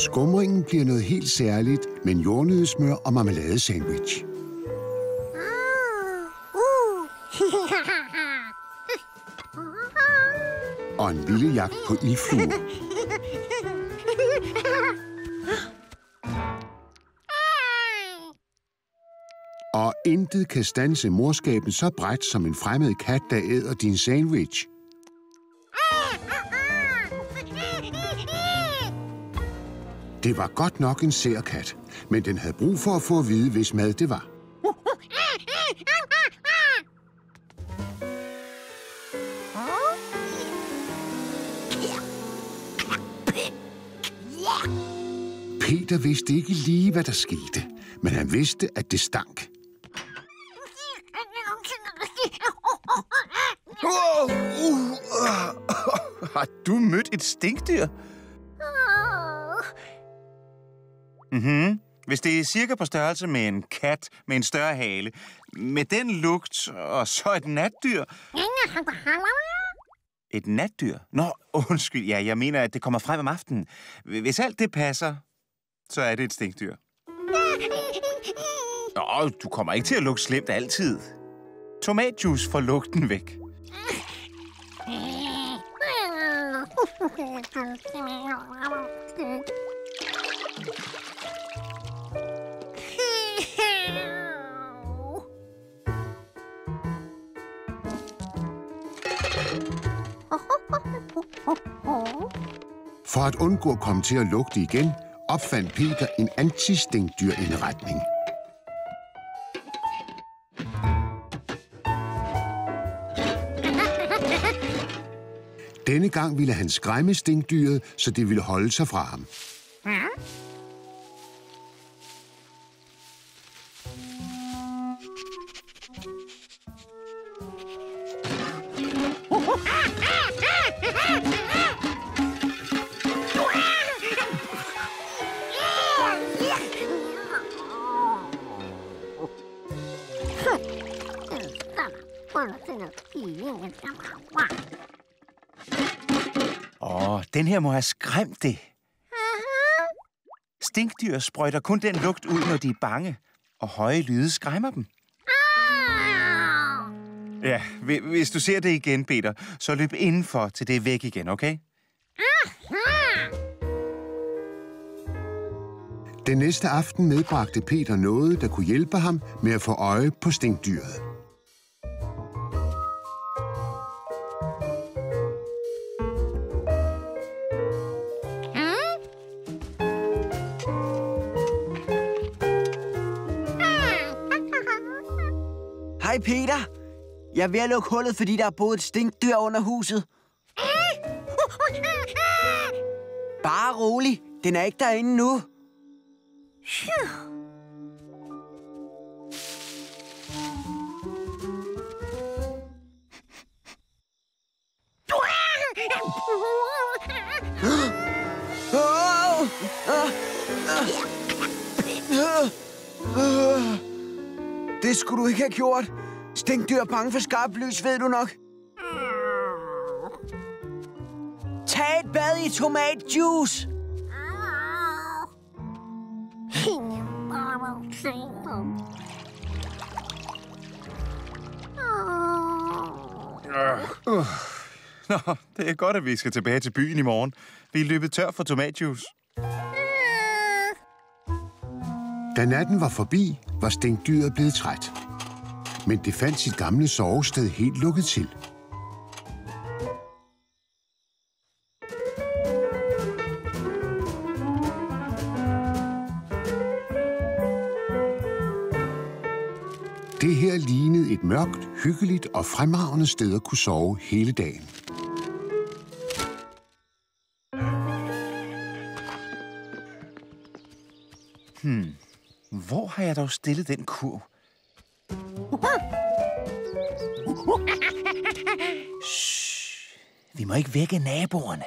Skumringen bliver noget helt særligt med en og marmeladesandwich. og en lille jagt på ildfluer. Og intet kan stanse morskaben så bredt som en fremmed kat, der æder din sandwich. Det var godt nok en særkat, men den havde brug for at få at vide, hvis mad det var. Peter vidste ikke lige, hvad der skete, men han vidste, at det stank. Uh, uh. Har du mødt et stinkdyr? Hvis det er cirka på størrelse med en kat med en større hale, med den lugt og så et natdyr... Et natdyr? Nå, undskyld, ja, jeg mener, at det kommer frem om aftenen. Hvis alt det passer, så er det et stinkdyr. Nå, du kommer ikke til at lugte slemt altid. Tomatjuice får lugten væk. For at undgå at komme til at lugte igen, opfandt Peter en antistinkdyrindretning. Denne gang ville han skræmme stinkdyret, så det ville holde sig fra ham. Åh, den her må have skræmt det. Stinkdyr sprøjter kun den lugt ud, når de er bange, og høje lyde skræmmer dem. Ja, hvi- hvis du ser det igen, Peter, så løb indenfor, til det er væk igen, okay? Den næste aften medbragte Peter noget, der kunne hjælpe ham med at få øje på stinkdyret. Hej Peter. Jeg er ved at lukke hullet, fordi der er boet et stinkdyr under huset. Bare rolig. Den er ikke derinde nu. Åh! Det skulle du ikke have gjort. Stinkdyr er bange for skarpt lys, ved du nok. Tag et bad i tomatjuice. Nå, det er godt, at vi skal tilbage til byen i morgen. Vi er løbet tør for tomatjuice. Da natten var forbi, var stinkdyret blevet træt. Men det fandt sit gamle sovested helt lukket til. Det her lignede et mørkt, hyggeligt og fremragende sted at kunne sove hele dagen. Hmm. Hvor har jeg dog stillet den kurv? Shh. Vi må ikke vække naboerne.